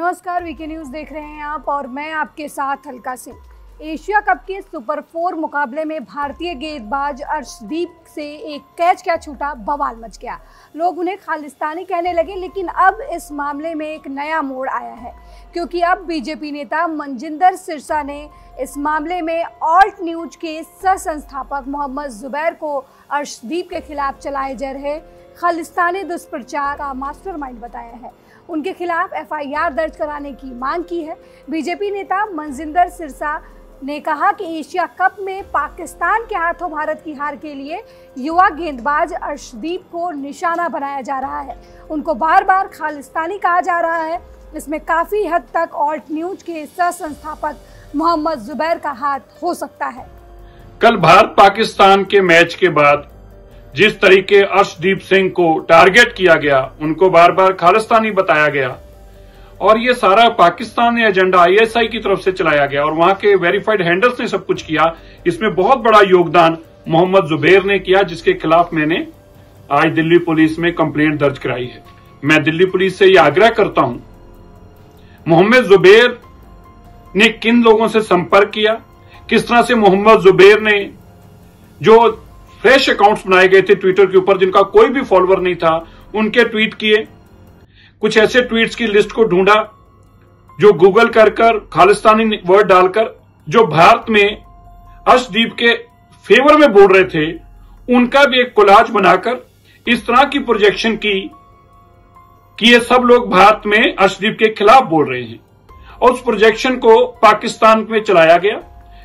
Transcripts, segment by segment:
नमस्कार, VK news देख रहे हैं आप और मैं आपके साथ हल्का सिंह। एशिया कप के सुपर फोर मुकाबले में भारतीय गेंदबाज अर्शदीप से एक कैच क्या छूटा, बवाल मच गया। लोग उन्हें खालिस्तानी कहने लगे, लेकिन अब इस मामले में एक नया मोड़ आया है, क्योंकि अब बीजेपी नेता मनजिंदर सिरसा ने इस मामले में ऑल्ट न्यूज़ के सह संस्थापक मोहम्मद जुबैर को अर्शदीप के खिलाफ चलाए जा रहे खालिस्तानी दुष्प्रचार का मास्टरमाइंड बताया है। उनके खिलाफ एफआईआर दर्ज कराने की मांग की है। बीजेपी नेता मनजिंदर सिरसा ने कहा कि एशिया कप में पाकिस्तान के हाथों भारत की हार के लिए युवा गेंदबाज अर्शदीप को निशाना बनाया जा रहा है। उनको बार बार खालिस्तानी कहा जा रहा है। इसमें काफ़ी हद तक ऑल्ट न्यूज़ के सह संस्थापक मोहम्मद जुबैर का हाथ हो सकता है। कल भारत पाकिस्तान के मैच के बाद जिस तरीके अर्शदीप सिंह को टारगेट किया गया, उनको बार बार खालिस्तानी बताया गया। और ये सारा पाकिस्तान एजेंडा आईएसआई की तरफ़ से चलाया गया और वहाँ के वेरीफाइड हैंडल्स ने सब कुछ किया। इसमें बहुत बड़ा योगदान मोहम्मद जुबेर ने किया, जिसके खिलाफ मैंने आज दिल्ली पुलिस में कंप्लेंट दर्ज कराई है। मैं दिल्ली पुलिस से यह आग्रह करता हूँ, मोहम्मद जुबेर ने किन लोगों से संपर्क किया? किस तरह से मोहम्मद जुबेर ने जो फ्रेश अकाउंट्स बनाए गए थे ट्विटर के ऊपर, जिनका कोई भी फॉलोअर नहीं था। उनके ट्वीट किए। कुछ ऐसे ट्वीट्स की लिस्ट को ढूंढा, जो गूगल कर कर खालिस्तानी वर्ड डालकर, जो भारत में अर्शदीप के फेवर में बोल रहे थे, उनका भी एक कोलाज बनाकर, इस तरह की प्रोजेक्शन की, कि ये सब लोग भारत में अर्शदीप के खिलाफ बोल रहे हैं। और उस प्रोजेक्शन को पाकिस्तान में चलाया गया,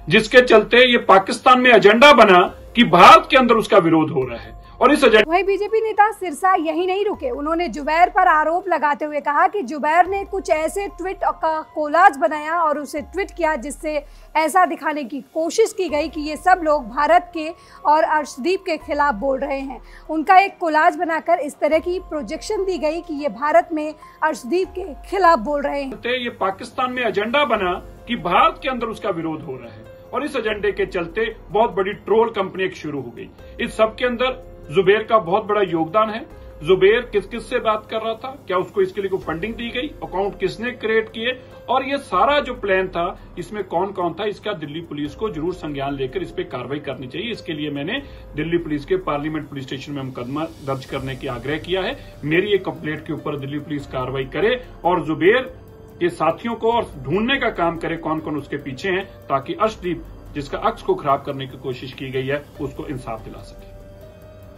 जिसके चलते ये पाकिस्तान में एजेंडा बना कि भारत के अंदर उसका विरोध हो रहा है। और इस एजेंडा वही बीजेपी नेता सिरसा यही नहीं रुके। उन्होंने जुबैर पर आरोप लगाते हुए कहा कि जुबैर ने कुछ ऐसे ट्वीट का कोलाज बनाया और उसे ट्वीट किया जिससे ऐसा दिखाने की कोशिश की गई कि ये सब लोग भारत के और अर्शदीप के खिलाफ बोल रहे हैं। उनका एक कोलाज बनाकर इस तरह की प्रोजेक्शन दी गई कि ये भारत में अर्शदीप के खिलाफ बोल रहे हैं। ये पाकिस्तान में एजेंडा बना कि भारत के अंदर उसका विरोध हो रहा है। और इस एजेंडे के चलते बहुत बड़ी ट्रोल कंपनी एक शुरू हो गई। इस सब के अंदर जुबेर का बहुत बड़ा योगदान है। जुबेर किस किस से बात कर रहा था? क्या उसको इसके लिए कोई फंडिंग दी गई? अकाउंट किसने क्रिएट किए? और ये सारा जो प्लान था, इसमें कौन कौन था? इसका दिल्ली पुलिस को ज़रूर संज्ञान लेकर इस पर कार्रवाई करनी चाहिए। इसके लिए मैंने दिल्ली पुलिस के पार्लियामेंट पुलिस स्टेशन में मुकदमा दर्ज करने की आग्रह किया है। मेरी एक कंप्लेंट के ऊपर दिल्ली पुलिस कार्रवाई करे और जुबेर के साथियों को और ढूँढने का काम करे कौन कौन उसके पीछे हैं, ताकि अर्शदीप, जिसका अक्स को खराब करने की कोशिश की गई है, उसको इंसाफ दिला सके।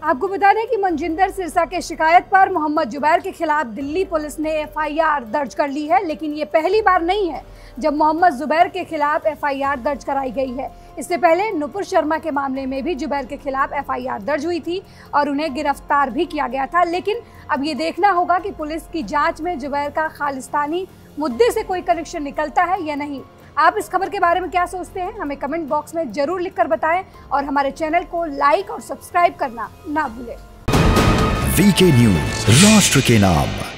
आपको बता दें कि मनजिंदर सिरसा के शिकायत पर मोहम्मद जुबैर के खिलाफ दिल्ली पुलिस ने एफआईआर दर्ज कर ली है, लेकिन ये पहली बार नहीं है जब मोहम्मद जुबैर के खिलाफ एफआईआर दर्ज कराई गई है। इससे पहले नुपुर शर्मा के मामले में भी जुबैर के खिलाफ एफआईआर दर्ज हुई थी और उन्हें गिरफ़्तार भी किया गया था, लेकिन अब ये देखना होगा कि पुलिस की जाँच में जुबैर का खालिस्तानी मुद्दे से कोई कनेक्शन निकलता है या नहीं? आप इस खबर के बारे में क्या सोचते हैं? हमें कमेंट बॉक्स में ज़रूर लिखकर बताएँ और हमारे चैनल को लाइक और सब्सक्राइब करना ना भूलें। वीके न्यूज़ राष्ट्र के नाम।